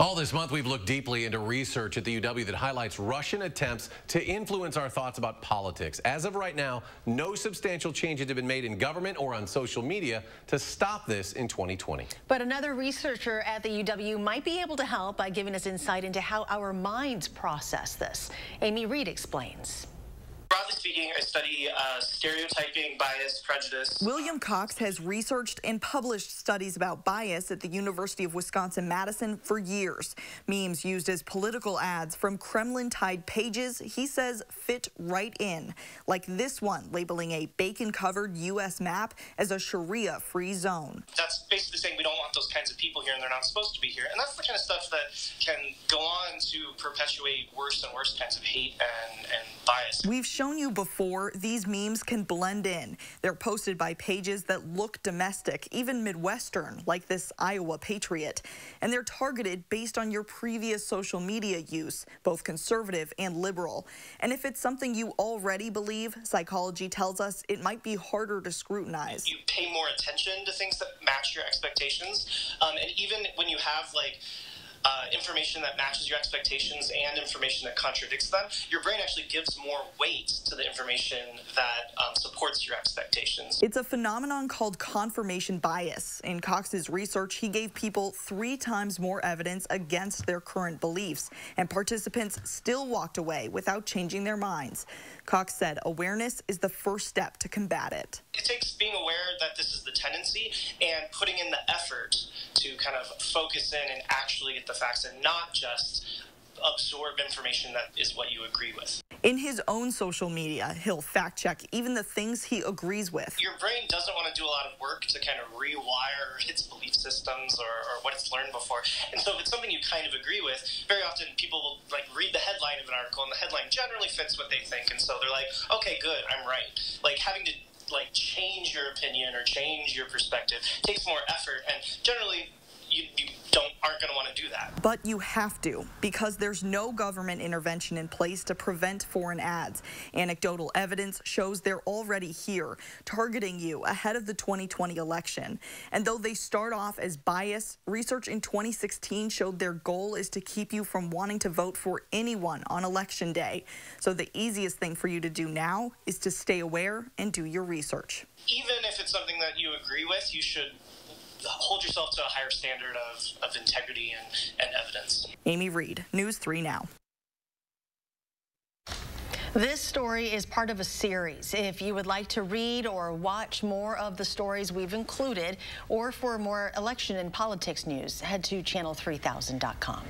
All this month, we've looked deeply into research at the UW that highlights Russian attempts to influence our thoughts about politics. As of right now, no substantial changes have been made in government or on social media to stop this in 2020. But another researcher at the UW might be able to help by giving us insight into how our minds process this. Amy Reed explains speaking, I study uh, stereotyping, bias, prejudice. William Cox has researched and published studies about bias at the University of Wisconsin-Madison for years. Memes used as political ads from Kremlin-tied pages, he says, fit right in. Like this one, labeling a bacon-covered U.S. map as a Sharia-free zone. That's basically saying we don't want those kinds of people here and they're not supposed to be here. And that's the kind of stuff that can go on to perpetuate worse and worse kinds of hate and, and bias. We've shown you before, these memes can blend in. They're posted by pages that look domestic, even Midwestern, like this Iowa Patriot. And they're targeted based on your previous social media use, both conservative and liberal. And if it's something you already believe, psychology tells us it might be harder to scrutinize. You pay more attention to things that match your expectations. Um, and even when you have like uh, information that matches your expectations and information that contradicts them, your brain actually gives more weight to the information that um, supports your expectations. It's a phenomenon called confirmation bias. In Cox's research, he gave people three times more evidence against their current beliefs, and participants still walked away without changing their minds. Cox said awareness is the first step to combat it. It takes being aware that this is the tendency and putting in the effort to kind of focus in and actually get the facts and not just absorb information that is what you agree with. In his own social media, he'll fact check even the things he agrees with. Your brain doesn't want to do a lot of work to kind of rewire its belief systems or, or what it's learned before. And so if it's something you kind of agree with, very often people will like read the headline of an article and the headline generally fits what they think. And so they're like, okay, good, I'm right. Like having to like change your opinion or change your perspective. Takes more effort and generally you, you don't aren't going to want to do that. But you have to because there's no government intervention in place to prevent foreign ads. Anecdotal evidence shows they're already here, targeting you ahead of the 2020 election. And though they start off as bias, research in 2016 showed their goal is to keep you from wanting to vote for anyone on election day. So the easiest thing for you to do now is to stay aware and do your research. Even if it's something that you agree with, you should hold yourself to a higher standard of, of integrity and, and evidence. Amy Reed, News 3 Now. This story is part of a series. If you would like to read or watch more of the stories we've included, or for more election and politics news, head to channel3000.com.